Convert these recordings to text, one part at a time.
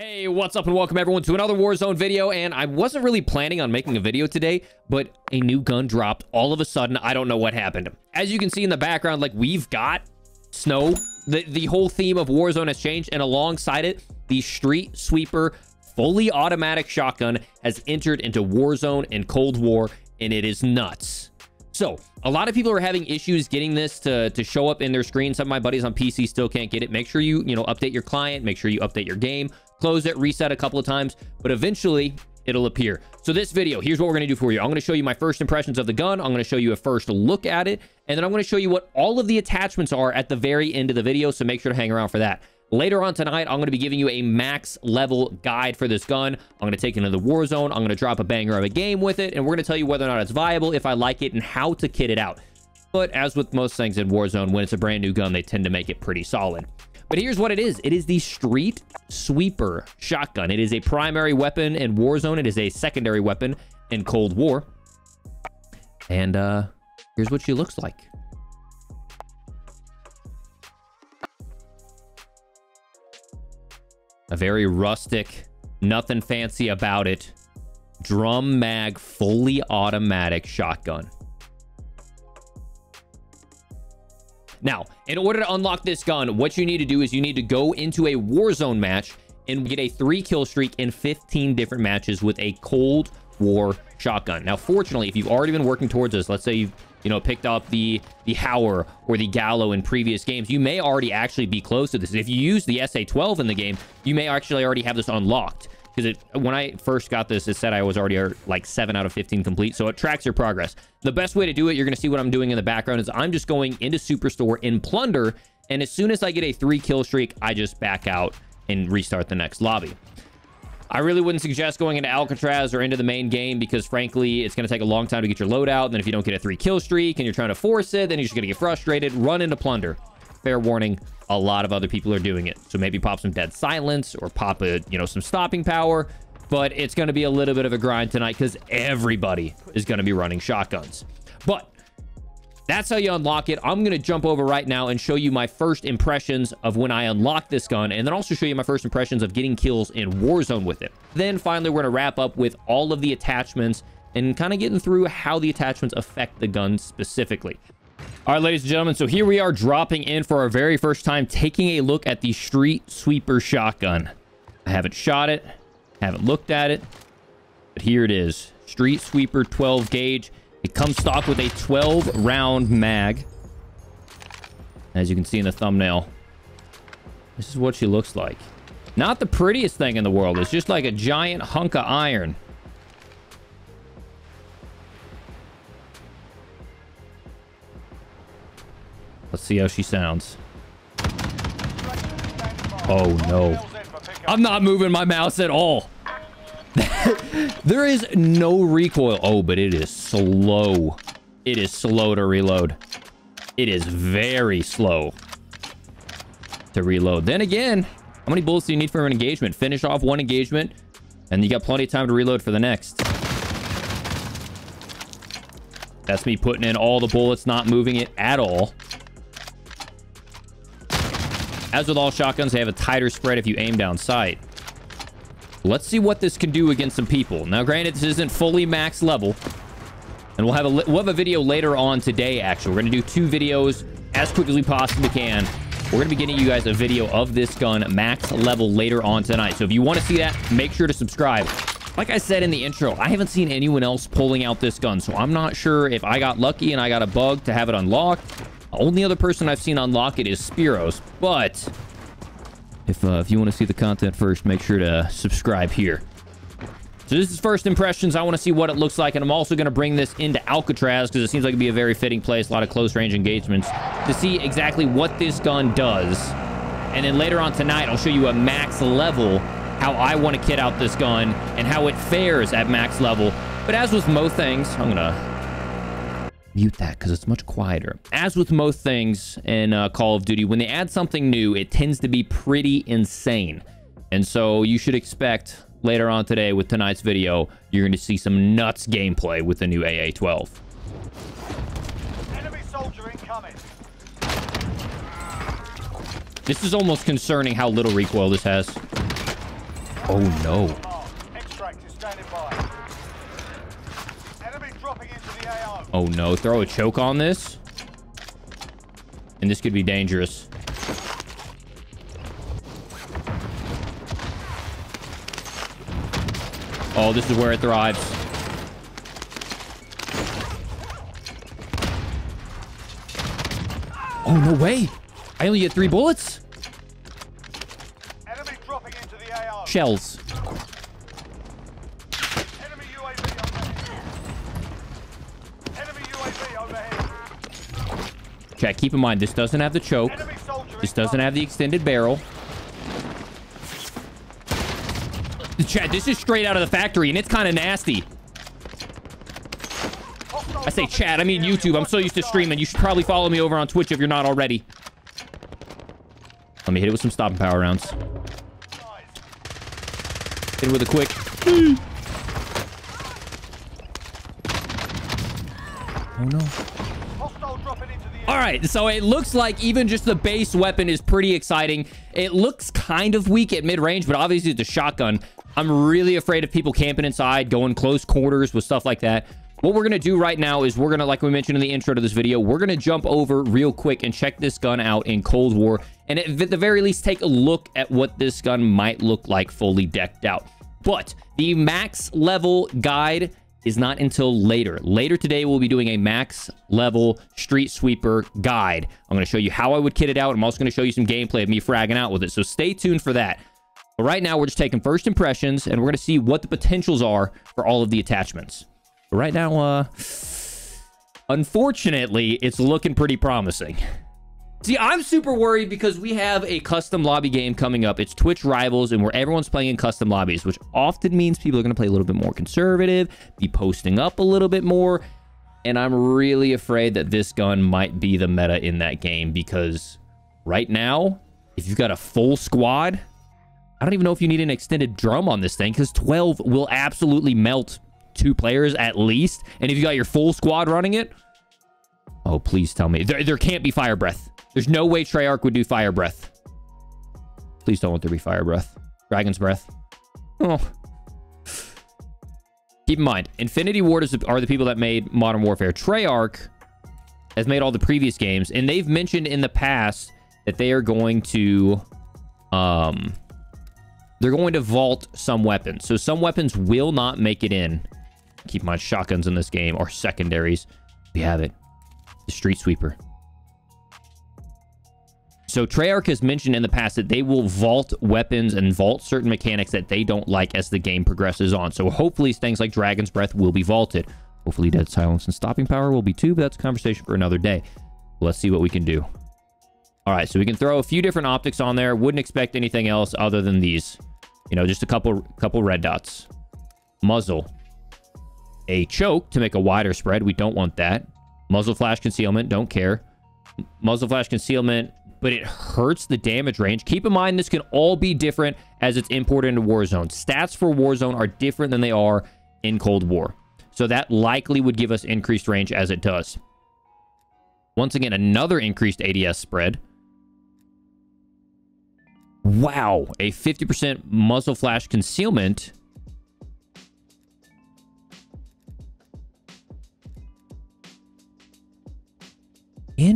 Hey, what's up and welcome everyone to another Warzone video. And I wasn't really planning on making a video today, but a new gun dropped all of a sudden. I don't know what happened. As you can see in the background, like we've got snow. The, the whole theme of Warzone has changed. And alongside it, the Streetsweeper fully automatic shotgun has entered into Warzone and Cold War. And it is nuts. So a lot of people are having issues getting this to, to show up in their screen. Some of my buddies on PC still can't get it. Make sure you, you know, update your client. Make sure you update your game. Close it, reset a couple of times. But eventually, it'll appear. So this video, here's what we're going to do for you. I'm going to show you my first impressions of the gun. I'm going to show you a first look at it. And then I'm going to show you what all of the attachments are at the very end of the video. So make sure to hang around for that. Later on tonight, I'm going to be giving you a max level guide for this gun. I'm going to take it into the war zone. I'm going to drop a banger of a game with it, and we're going to tell you whether or not it's viable, if I like it, and how to kit it out. But as with most things in Warzone, when it's a brand new gun, they tend to make it pretty solid. But here's what it is. It is the Street Sweeper shotgun. It is a primary weapon in Warzone. It is a secondary weapon in Cold War. And uh, here's what she looks like. A very rustic, nothing fancy about it. Drum mag, fully automatic shotgun. Now, in order to unlock this gun, what you need to do is you need to go into a Warzone match and get a three kill streak in 15 different matches with a Cold War shotgun. Now, fortunately, if you've already been working towards this, let's say you've you know, picked up the the Hauer or the Gallo in previous games, you may already actually be close to this. If you use the SA-12 in the game, you may actually already have this unlocked. Because it, when I first got this, it said I was already uh, like 7 out of 15 complete, so it tracks your progress. The best way to do it, you're going to see what I'm doing in the background, is I'm just going into Superstore in Plunder, and as soon as I get a 3 kill streak, I just back out and restart the next lobby. I really wouldn't suggest going into Alcatraz or into the main game because, frankly, it's going to take a long time to get your loadout. And then if you don't get a three kill streak and you're trying to force it, then you're just going to get frustrated. Run into Plunder. Fair warning, a lot of other people are doing it. So maybe pop some Dead Silence or pop a, you know, some stopping power. But it's going to be a little bit of a grind tonight because everybody is going to be running shotguns. But that's how you unlock it. I'm going to jump over right now and show you my first impressions of when I unlock this gun, and then also show you my first impressions of getting kills in Warzone with it. Then finally, we're going to wrap up with all of the attachments and kind of getting through how the attachments affect the gun specifically. All right, ladies and gentlemen, so here we are dropping in for our very first time, taking a look at the Streetsweeper shotgun. I haven't shot it, haven't looked at it, but here it is. Streetsweeper 12 gauge. It comes stock with a 12 round mag. As you can see in the thumbnail. This is what she looks like. Not the prettiest thing in the world. It's just like a giant hunk of iron. Let's see how she sounds. Oh, no. I'm not moving my mouse at all. there is no recoil. Oh, but it is slow. It is slow to reload. It is very slow to reload. Then again, how many bullets do you need for an engagement? Finish off one engagement, and you got plenty of time to reload for the next. That's me putting in all the bullets, not moving it at all. As with all shotguns, they have a tighter spread if you aim down sight. Let's see what this can do against some people. Now, granted, this isn't fully max level. And we'll have a we'll have a video later on today, actually. We're going to do two videos as quick as we possibly can. We're going to be getting you guys a video of this gun max level later on tonight. So if you want to see that, make sure to subscribe. Like I said in the intro, I haven't seen anyone else pulling out this gun, so I'm not sure if I got lucky and I got a bug to have it unlocked. Only other person I've seen unlock it is Spiros, but if, uh, if you want to see the content first, make sure to subscribe here. So this is first impressions. I want to see what it looks like, and I'm also going to bring this into Alcatraz because it seems like it'd be a very fitting place, a lot of close-range engagements, to see exactly what this gun does. And then later on tonight, I'll show you a max level, how I want to kit out this gun, and how it fares at max level. But as with most things, I'm going to mute that because it's much quieter. As with most things in uh, Call of Duty, when they add something new, it tends to be pretty insane. And so you should expect later on today with tonight's video, you're going to see some nuts gameplay with the new AA-12. Enemy soldier incoming. This is almost concerning how little recoil this has. Oh, no. Oh, no. Throw a choke on this. And this could be dangerous. Oh, this is where it thrives. Oh, no way. I only get three bullets? Enemy dropping into the AO. Shells. Keep in mind, this doesn't have the choke. This doesn't have the extended barrel. Chad, this is straight out of the factory, and it's kind of nasty. I say Chad, I mean YouTube. I'm so used to streaming. You should probably follow me over on Twitch if you're not already. Let me hit it with some stopping power rounds. Hit it with a quick. Oh no. All right, so it looks like even just the base weapon is pretty exciting. It looks kind of weak at mid-range, but obviously it's a shotgun. I'm really afraid of people camping inside, going close quarters with stuff like that. What we're going to do right now is we're going to, like we mentioned in the intro to this video, we're going to jump over real quick and check this gun out in Cold War. And at the very least, take a look at what this gun might look like fully decked out. But the max level guide is not until later. Later today, we'll be doing a max level streetsweeper guide. I'm going to show you how I would kit it out. I'm also going to show you some gameplay of me fragging out with it. So stay tuned for that. But right now, we're just taking first impressions, and we're going to see what the potentials are for all of the attachments. But right now, uh, unfortunately, it's looking pretty promising. See, I'm super worried because we have a custom lobby game coming up. It's Twitch Rivals, and where everyone's playing in custom lobbies, which often means people are going to play a little bit more conservative, be posting up a little bit more. And I'm really afraid that this gun might be the meta in that game because right now, if you've got a full squad, I don't even know if you need an extended drum on this thing because 12 will absolutely melt two players at least. And if you got your full squad running it, oh, please tell me. There, there can't be fire breath. There's no way Treyarch would do fire breath. Please don't let there be fire breath. Dragon's breath. Oh. Keep in mind, Infinity Ward is, are the people that made Modern Warfare. Treyarch has made all the previous games, and they've mentioned in the past that they are going to, um, they're going to vault some weapons. So some weapons will not make it in. Keep in mind, shotguns in this game are secondaries. We have it. Streetsweeper. So Treyarch has mentioned in the past that they will vault weapons and vault certain mechanics that they don't like as the game progresses on. So hopefully things like Dragon's Breath will be vaulted. Hopefully Dead Silence and Stopping Power will be too, but that's a conversation for another day. Let's see what we can do. All right, so we can throw a few different optics on there. Wouldn't expect anything else other than these. You know, just a couple couple red dots. Muzzle. A choke to make a wider spread. We don't want that. Muzzle flash concealment. Don't care. Muzzle flash concealment but it hurts the damage range. Keep in mind, this can all be different as it's imported into Warzone. Stats for Warzone are different than they are in Cold War. So that likely would give us increased range as it does. Once again, another increased ADS spread. Wow, a 50% muzzle flash concealment.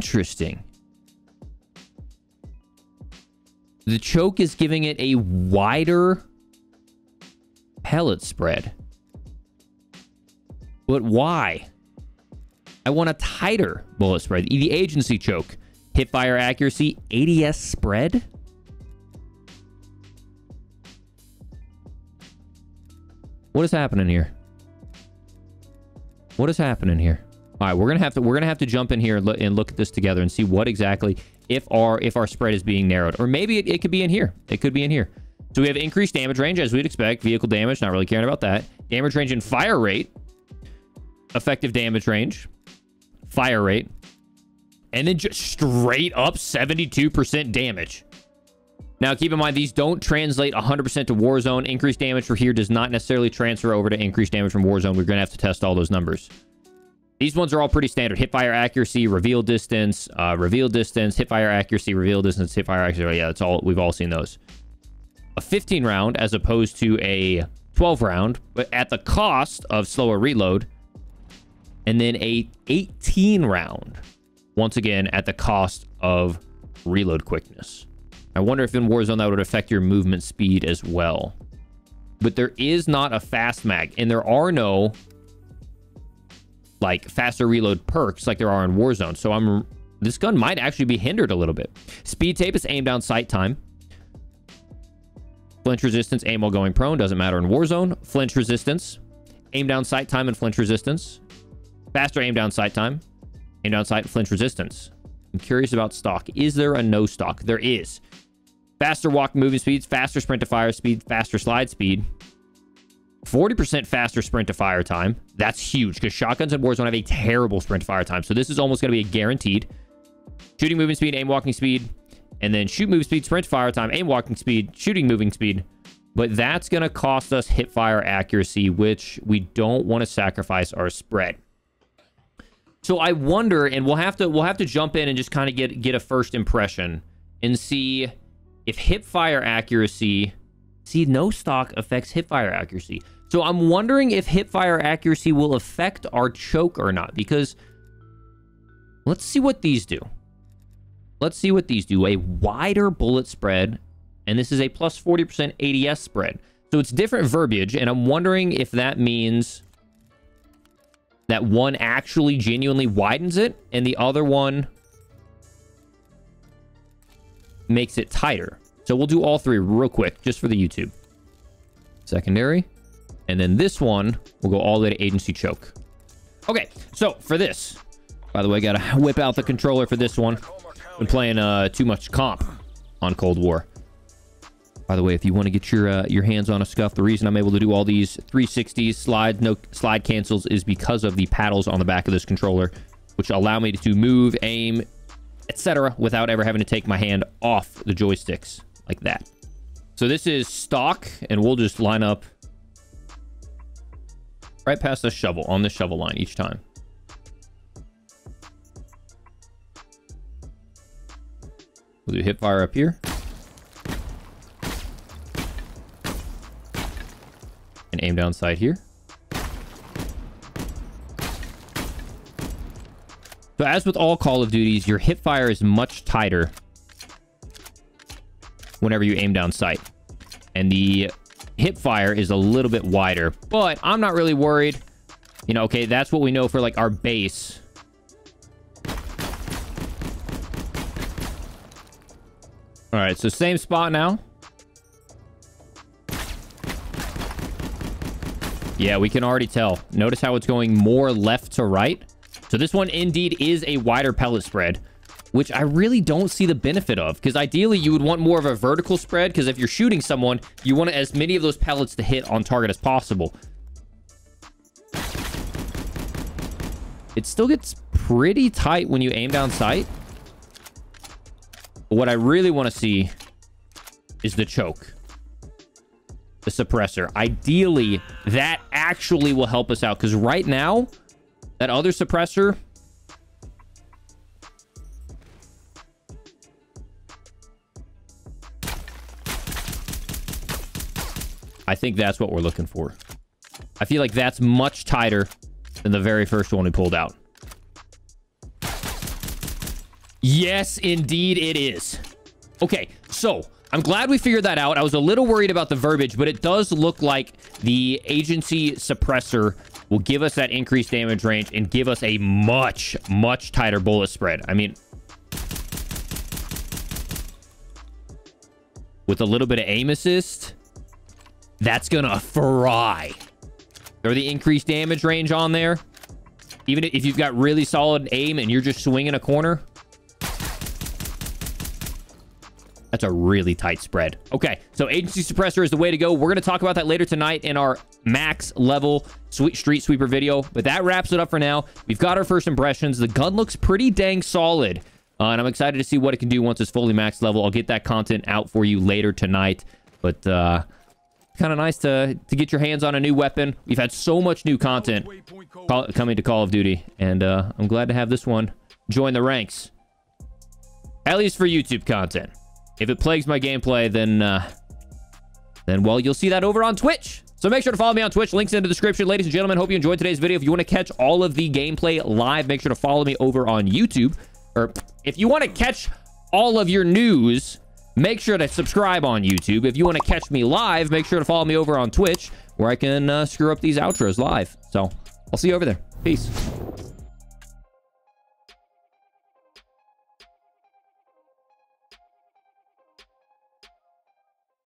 Interesting. The choke is giving it a wider pellet spread. But why? I want a tighter bullet spread. The agency choke. Hip fire accuracy, ADS spread? What is happening here? What is happening here? All right, we're gonna have to we're gonna have to jump in here and, and look at this together and see what exactly if our if our spread is being narrowed, or maybe it, it could be in here. It could be in here. So we have increased damage range as we'd expect. Vehicle damage, not really caring about that. Damage range and fire rate. Effective damage range, fire rate, and then just straight up 72% damage. Now, keep in mind, these don't translate 100% to Warzone. Increased damage for here does not necessarily transfer over to increased damage from Warzone. We're going to have to test all those numbers. These ones are all pretty standard. Hipfire accuracy, reveal distance, uh, reveal distance, hipfire accuracy, reveal distance, hipfire accuracy. Yeah, that's all. We've all seen those. a 15 round as opposed to a 12 round, but at the cost of slower reload. And then a 18 round, once again, at the cost of reload quickness. I wonder if in Warzone that would affect your movement speed as well. But there is not a fast mag, and there are no like faster reload perks like there are in Warzone. So I'm this gun might actually be hindered a little bit. Speed tape is aim down sight time. Flinch resistance, aim while going prone. Doesn't matter in Warzone. Flinch resistance, aim down sight time and flinch resistance. Faster aim down sight time, aim down sight, flinch resistance. I'm curious about stock. Is there a no stock? There is. Faster walk moving speeds, faster sprint to fire speed, faster slide speed. 40% faster sprint to fire time. That's huge because shotguns and Warzone have a terrible sprint to fire time. So this is almost going to be a guaranteed. Shooting moving speed, aim walking speed, and then shoot move speed, sprint fire time, aim walking speed, shooting moving speed. But that's going to cost us hip fire accuracy, which we don't want to sacrifice our spread. So I wonder, and we'll have to we'll have to jump in and just kind of get get a first impression and see if hip fire accuracy. See, no stock affects hipfire accuracy. So I'm wondering if hipfire accuracy will affect our choke or not, because let's see what these do. Let's see what these do. A wider bullet spread, and this is a plus 40% ADS spread. So it's different verbiage, and I'm wondering if that means that one actually genuinely widens it, and the other one makes it tighter. So we'll do all three real quick, just for the YouTube. Secondary. And then this one will go all the way to agency choke. Okay, so for this, by the way, got to whip out the controller for this one. Been playing uh, too much comp on Cold War. By the way, if you want to get your uh, your hands on a SCUF, the reason I'm able to do all these 360s, slide, no slide cancels is because of the paddles on the back of this controller, which allow me to move, aim, etc., without ever having to take my hand off the joysticks like that. So this is stock, and we'll just line up right past the shovel on the shovel line each time. We'll do hip fire up here. And aim down sight here. So as with all Call of Duties, your hip fire is much tighter whenever you aim down sight. And the hip fire is a little bit wider, but I'm not really worried. You know, okay, that's what we know for like our base. All right, so same spot now. Yeah, we can already tell. Notice how it's going more left to right. So this one indeed is a wider pellet spread, which I really don't see the benefit of. Because ideally, you would want more of a vertical spread. Because if you're shooting someone, you want as many of those pellets to hit on target as possible. It still gets pretty tight when you aim down sight. But what I really want to see is the choke the suppressor. Ideally, that actually will help us out because right now, that other suppressor... I think that's what we're looking for. I feel like that's much tighter than the very first one we pulled out. Yes, indeed it is. Okay, so I'm glad we figured that out. I was a little worried about the verbiage, but it does look like the agency suppressor will give us that increased damage range and give us a much, much tighter bullet spread. I mean, with a little bit of aim assist, that's to fry. Throw the increased damage range on there. Even if you've got really solid aim and you're just swinging a corner, That's a really tight spread. Okay, so Agency Suppressor is the way to go. We're going to talk about that later tonight in our max level sweet streetsweeper video. But that wraps it up for now. We've got our first impressions. The gun looks pretty dang solid. Uh, and I'm excited to see what it can do once it's fully max level. I'll get that content out for you later tonight. But uh, kind of nice to, to get your hands on a new weapon. We've had so much new content coming to Call of Duty. And uh, I'm glad to have this one join the ranks. At least for YouTube content. If it plagues my gameplay, then uh, then, well, you'll see that over on Twitch. So make sure to follow me on Twitch. Links in the description. Ladies and gentlemen, hope you enjoyed today's video. If you want to catch all of the gameplay live, make sure to follow me over on YouTube. Or if you want to catch all of your news, make sure to subscribe on YouTube. If you want to catch me live, make sure to follow me over on Twitch, where I can uh, screw up these outros live. So I'll see you over there. Peace.